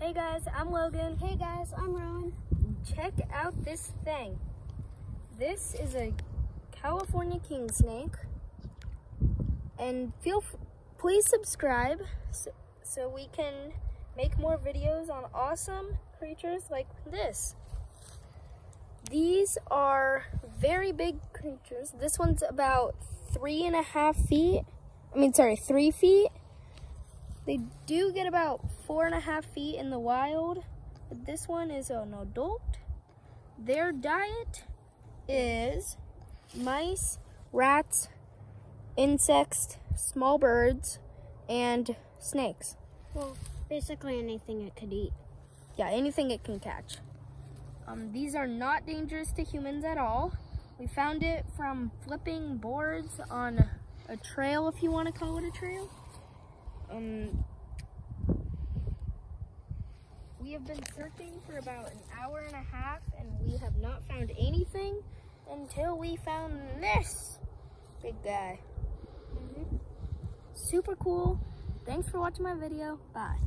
Hey guys, I'm Logan. Hey guys, I'm Rowan. Check out this thing. This is a California king snake. And feel please subscribe so, so we can make more videos on awesome creatures like this. These are very big creatures. This one's about three and a half feet. I mean, sorry, three feet. They do get about four and a half feet in the wild. But this one is an adult. Their diet is mice, rats, insects, small birds, and snakes. Well, basically anything it could eat. Yeah, anything it can catch. Um, these are not dangerous to humans at all. We found it from flipping boards on a trail, if you want to call it a trail. Um, we have been searching for about an hour and a half and we have not found anything until we found this big guy. Mm -hmm. Super cool. Thanks for watching my video. Bye.